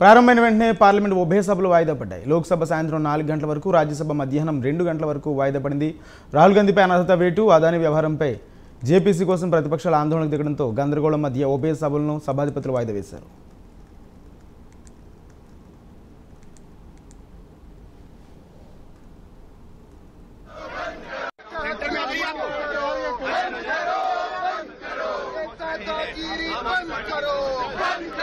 ప్రారంభమైన వెంటనే పార్లమెంట్ ఉభయ సభలు వాయిదా పడ్డాయి లోక్సభ సాయంత్రం నాలుగు గంటల వరకు రాజ్యసభ మధ్యాహ్నం రెండు గంటల వరకు వాయిదా పడింది రాహుల్ గాంధీపై అనర్హత వేటు అదాని వ్యవహారంపై జేపీసీ కోసం ప్రతిపక్షాలు ఆందోళనకు దిగడంతో గందరగోళం మధ్య ఉభయ సభలను సభాధిపతులు వాయిదా వేశారు दादागिरी बंद करो बंद करो बंद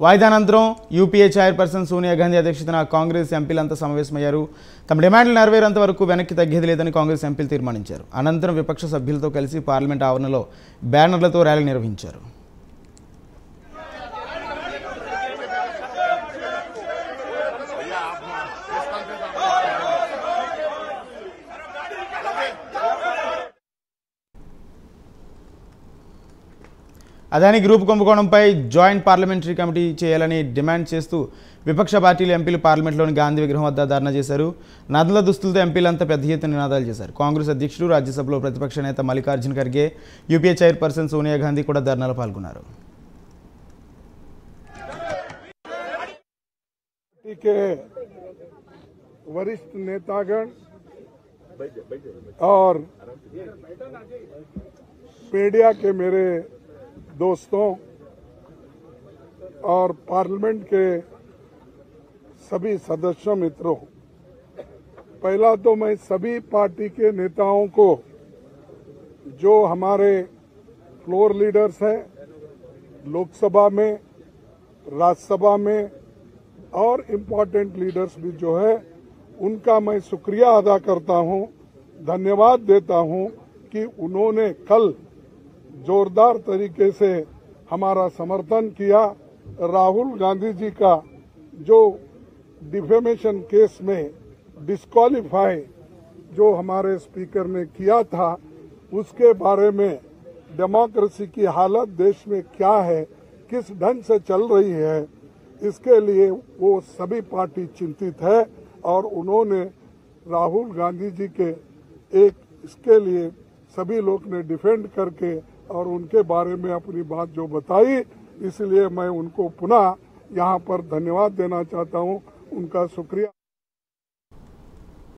వాయిదానంతరం యూపీఏ చైర్పర్సన్ సోనియా గాంధీ అధ్యక్షతన కాంగ్రెస్ ఎంపీలంతా సమావేశమయ్యారు. తమ డిమాండ్లు నెరవేరేంత వరకు వెనక్కి తగ్గేది లేదని కాంగ్రెస్ ఎంపీలు తీర్మానించారు. అనంతరం విపక్ష సభ్యులతో కలిసి పార్లమెంట్ ఆవరణలో బ్యానర్లతో ర్యాలీ నిర్వహించారు. అదాని గ్రూప్ కుంభకోణంపై జాయింట్ పార్లమెంటరీ కమిటీ చేయాలని డిమాండ్ చేస్తూ విపక్ష పార్టీల ఎంపీలు పార్లమెంట్లోని గాంధీ విగ్రహం వద్ద ధర్నా చేశారు నదుల దుస్తులతో ఎంపీలంతా పెద్ద ఎత్తున నినాదాలు చేశారు కాంగ్రెస్ అధ్యక్షుడు రాజ్యసభలో ప్రతిపక్ష నేత మల్లికార్జున ఖర్గే యూపీఏ చైర్పర్సన్ సోనియా గాంధీ కూడా ధర్నాలో పాల్గొన్నారు पार्टी के वरिष्ठ नेतागण और मीडिया के मेरे दोस्तों और पार्लियामेंट के सभी सदस्यों, मित्रों, पहला तो मैं सभी पार्टी के नेताओं को, जो हमारे फ्लोर लीडर्स हैं, लोकसभा में, राज्यसभा में, और इम्पोर्टेंट लीडर्स भी जो है, उनका मैं शुक्रिया अदा करता हूँ, धन्यवाद देता हूँ कि उन्होंने कल जोरदार तरीके से हमारा समर्थन किया। राहुल गांधी जी का जो डिफेमेशन केस में डिस्कालीफाई जो हमारे स्पीकर ने किया था, उसके बारे में डेमोक्रेसी की हालत देश में क्या है, किस ढंग से चल रही है, इसके लिए वो सभी पार्टी चिंतित है और उन्होंने राहुल गांधी जी के एक, इसके लिए सभी लोग ने डिफेंड करके और उनके बारे में अपनी बात जो बताई, इसलिए मैं उनको पुनः यहाँ पर धन्यवाद देना चाहता हूँ। उनका शुक्रिया।